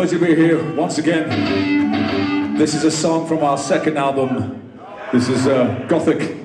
Pleasure to be here once again. This is a song from our second album. This is uh, Gothic.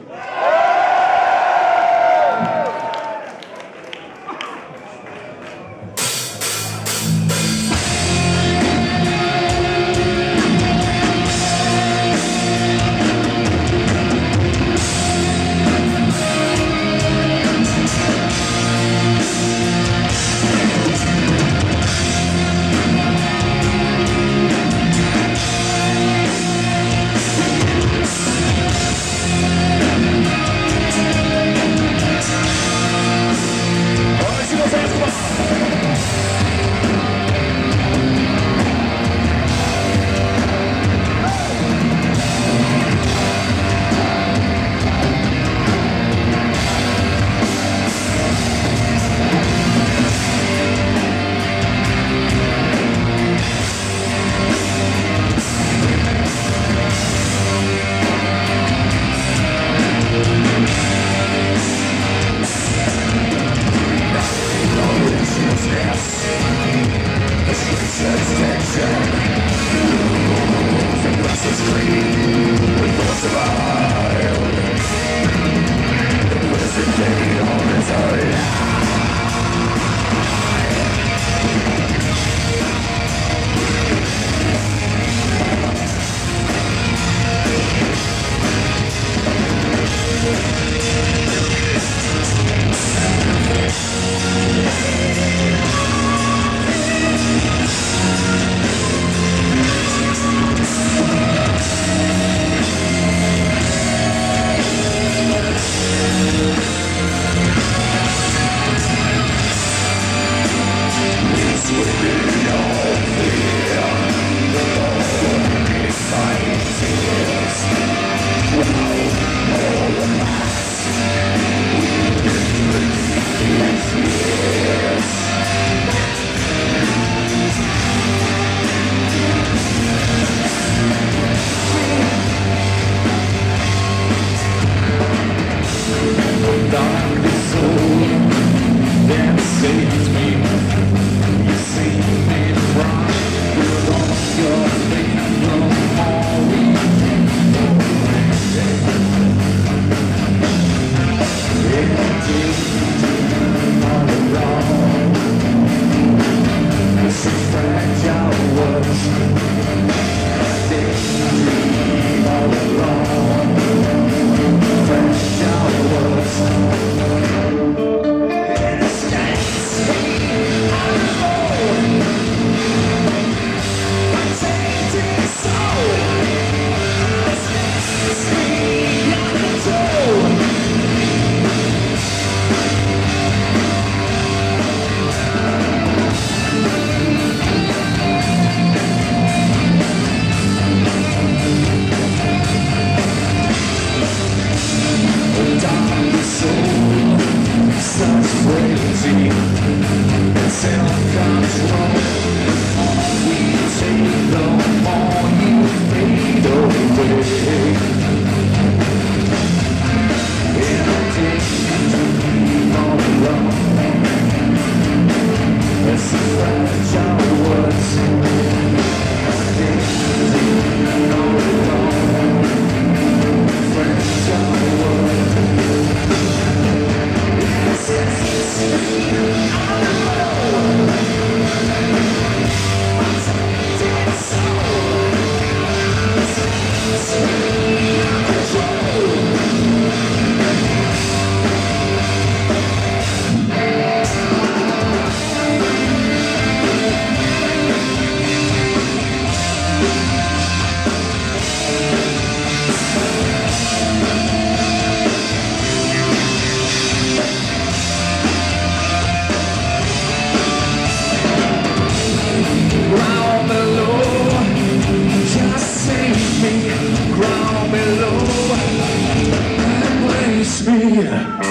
Such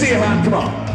see your hand, come on.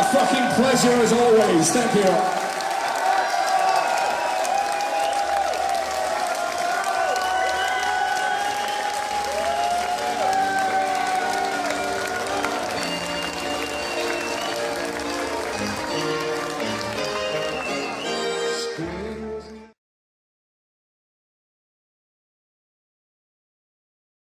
A fucking pleasure as always. Thank you.